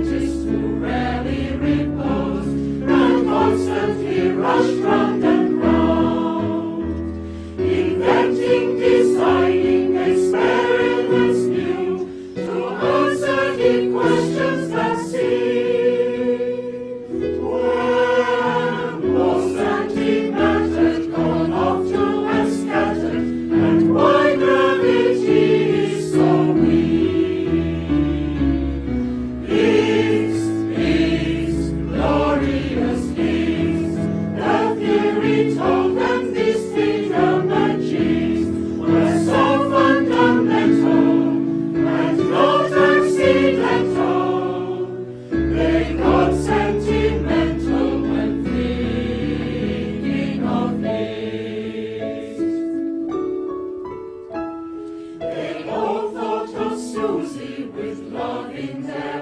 righteous to reign. Josie with love in their